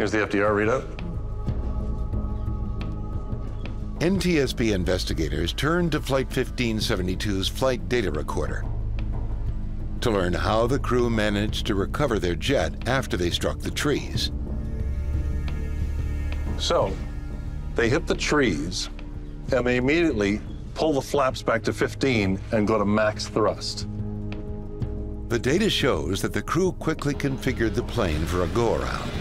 Here's the FDR readout. NTSB investigators turned to Flight 1572's flight data recorder to learn how the crew managed to recover their jet after they struck the trees. So, they hit the trees, and they immediately pull the flaps back to 15 and go to max thrust. The data shows that the crew quickly configured the plane for a go-around.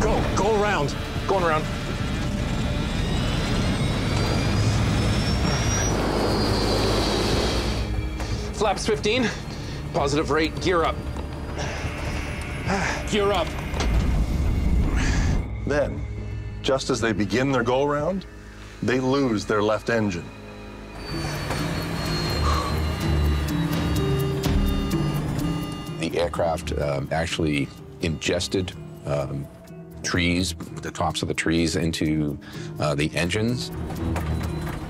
Go, go around. Going around. Flaps 15. Positive rate. Gear up. Gear up. Then, just as they begin their go-around, they lose their left engine. The aircraft um, actually ingested um, trees, the tops of the trees, into uh, the engines.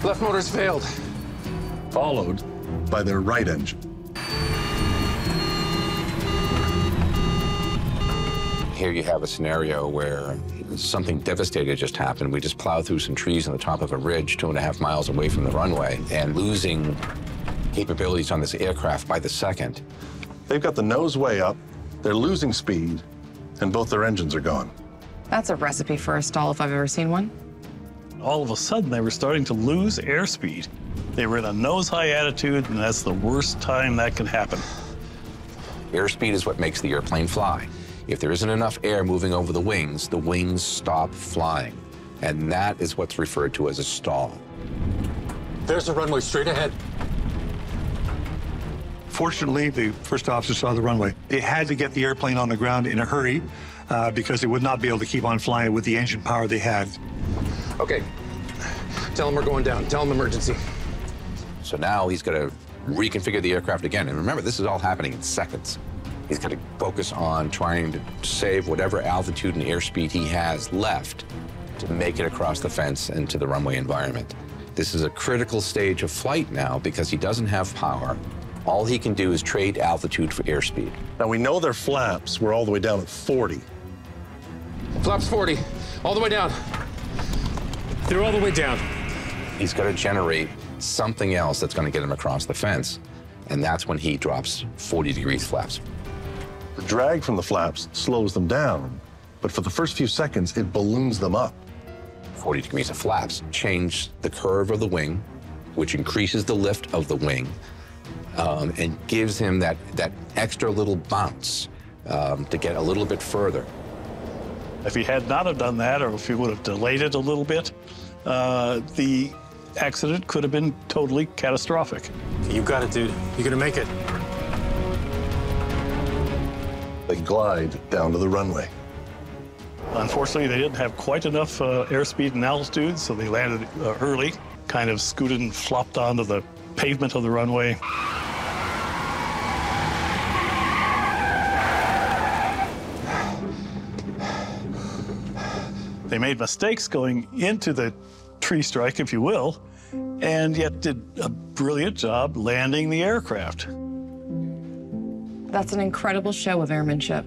Left motor's failed. Followed by their right engine. Here you have a scenario where something devastating just happened. We just plowed through some trees on the top of a ridge two and a half miles away from the runway and losing capabilities on this aircraft by the second. They've got the nose way up, they're losing speed, and both their engines are gone. That's a recipe for a stall if I've ever seen one. All of a sudden, they were starting to lose airspeed. They were in a nose-high attitude, and that's the worst time that can happen. Airspeed is what makes the airplane fly. If there isn't enough air moving over the wings, the wings stop flying. And that is what's referred to as a stall. There's a runway straight ahead. Fortunately, the first officer saw the runway. They had to get the airplane on the ground in a hurry uh, because they would not be able to keep on flying with the engine power they had. Okay. Tell him we're going down. Tell him emergency. So now he's got to reconfigure the aircraft again. And remember, this is all happening in seconds. He's got to focus on trying to save whatever altitude and airspeed he has left to make it across the fence into the runway environment. This is a critical stage of flight now because he doesn't have power. All he can do is trade altitude for airspeed. Now we know their flaps were all the way down at 40. Flaps 40. All the way down. They're all the way down. He's got to generate something else that's going to get him across the fence. And that's when he drops 40 degrees flaps. The drag from the flaps slows them down, but for the first few seconds, it balloons them up. 40 degrees of flaps change the curve of the wing, which increases the lift of the wing um, and gives him that, that extra little bounce um, to get a little bit further. If he had not have done that, or if he would have delayed it a little bit, uh, the accident could have been totally catastrophic. You got it, dude. You're gonna make it. They glide down to the runway. Unfortunately, they didn't have quite enough uh, airspeed and altitude, so they landed uh, early, kind of scooted and flopped onto the pavement of the runway. They made mistakes going into the tree strike, if you will, and yet did a brilliant job landing the aircraft. That's an incredible show of airmanship.